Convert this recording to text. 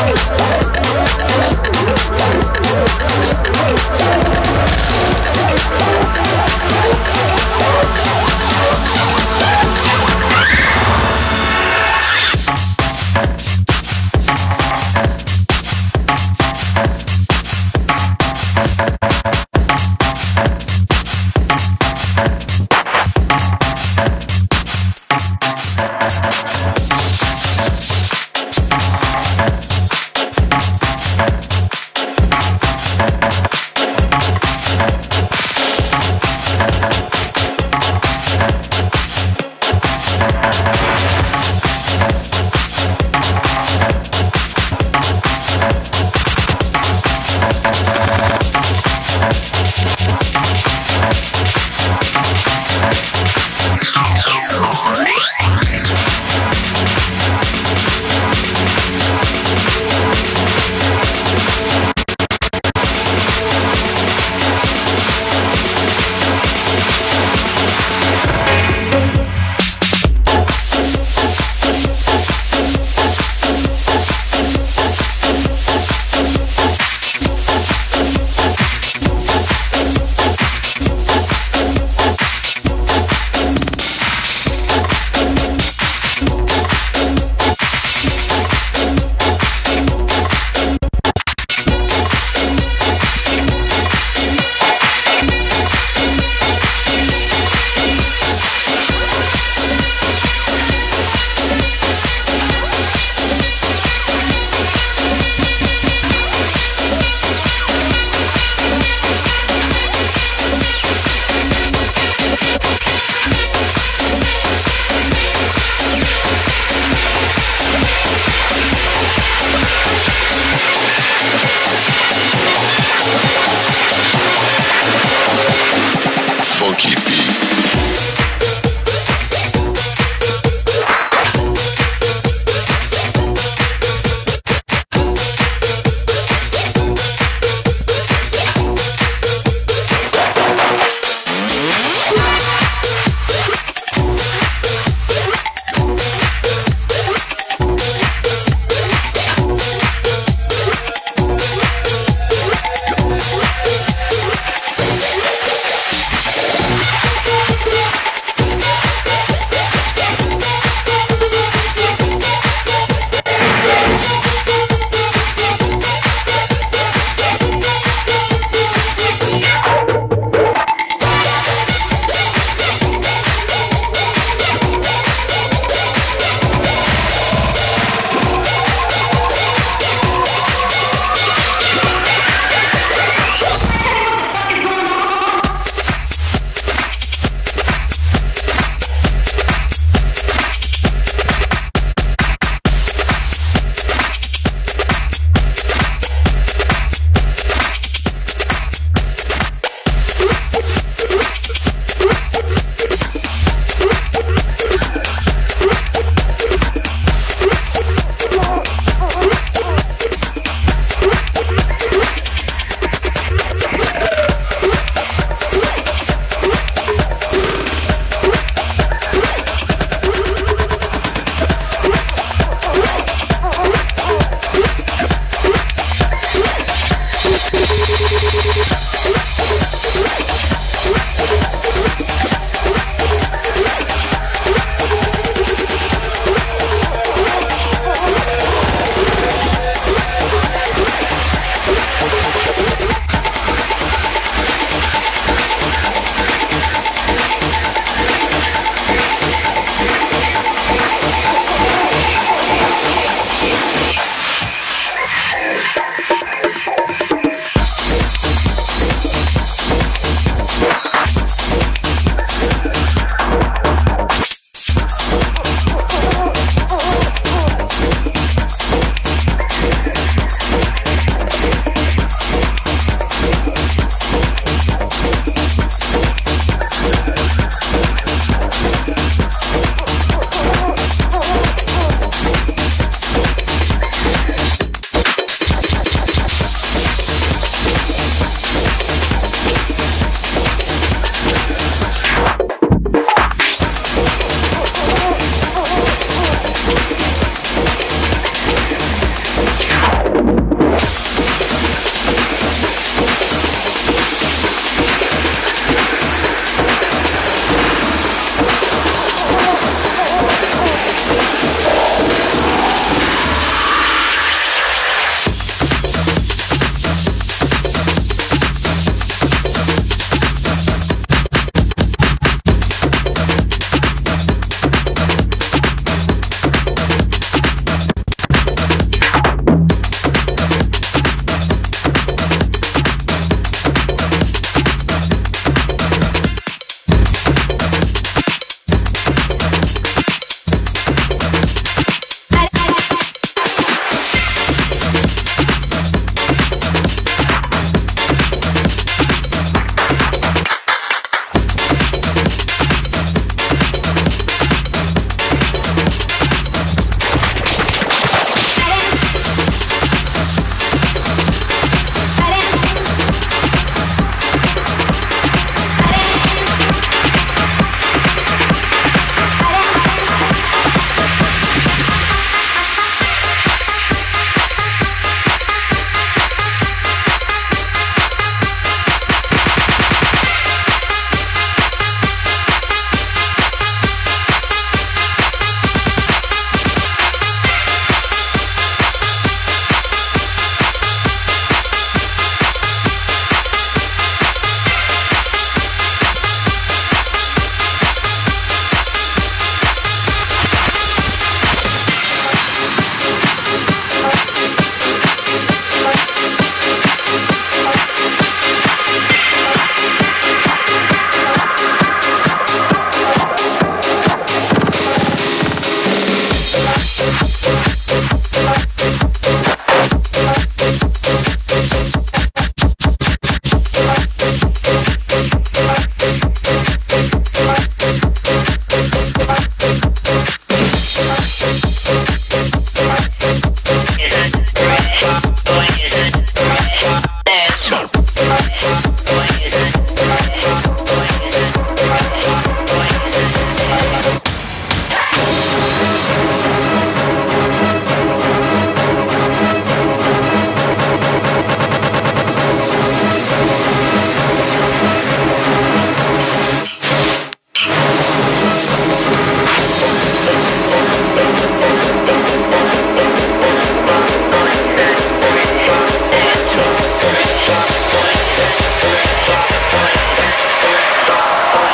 Oh,